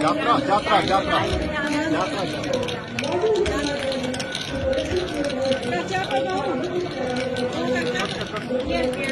Jatra, jatra, jatra. Jatra. Jatra.